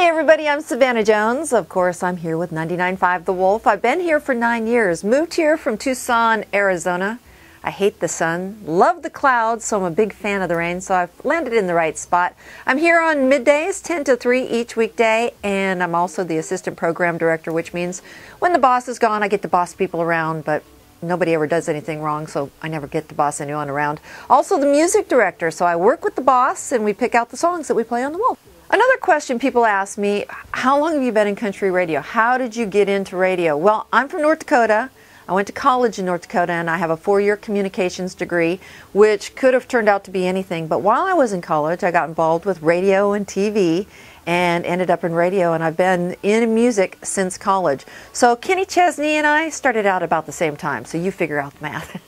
Hey everybody, I'm Savannah Jones. Of course, I'm here with 99.5 The Wolf. I've been here for nine years. Moved here from Tucson, Arizona. I hate the sun, love the clouds, so I'm a big fan of the rain, so I've landed in the right spot. I'm here on middays, 10 to 3 each weekday, and I'm also the assistant program director, which means when the boss is gone, I get to boss people around, but nobody ever does anything wrong, so I never get to boss anyone around. Also the music director, so I work with the boss and we pick out the songs that we play on the Wolf. Another question people ask me, how long have you been in country radio? How did you get into radio? Well, I'm from North Dakota. I went to college in North Dakota and I have a four-year communications degree, which could have turned out to be anything. But while I was in college, I got involved with radio and TV and ended up in radio and I've been in music since college. So Kenny Chesney and I started out about the same time, so you figure out the math.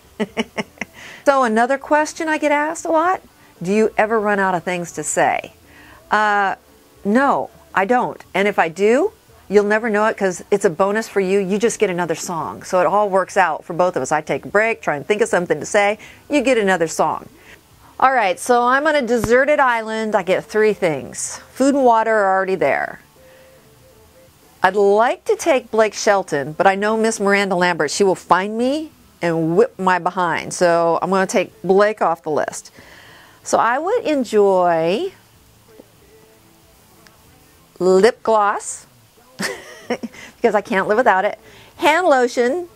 so another question I get asked a lot, do you ever run out of things to say? Uh, no, I don't. And if I do, you'll never know it because it's a bonus for you. You just get another song. So it all works out for both of us. I take a break, try and think of something to say. You get another song. All right, so I'm on a deserted island. I get three things. Food and water are already there. I'd like to take Blake Shelton, but I know Miss Miranda Lambert. She will find me and whip my behind. So I'm going to take Blake off the list. So I would enjoy lip gloss, because I can't live without it, hand lotion,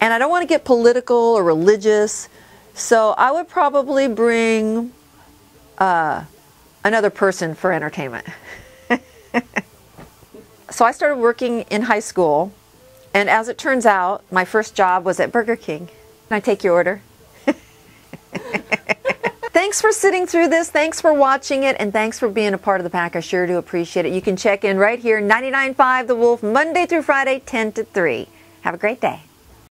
and I don't want to get political or religious, so I would probably bring uh, another person for entertainment. so I started working in high school, and as it turns out, my first job was at Burger King. Can I take your order? Thanks for sitting through this. Thanks for watching it. And thanks for being a part of the pack. I sure do appreciate it. You can check in right here, 99.5 The Wolf, Monday through Friday, 10 to 3. Have a great day.